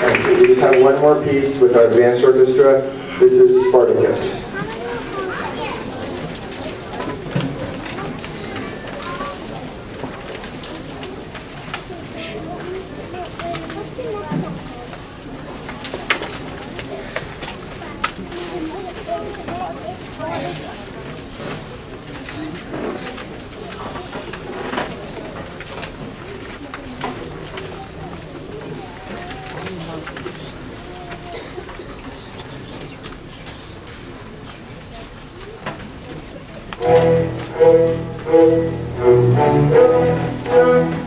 We just have one more piece with our advanced orchestra. This is Spartacus. Thank Thank you.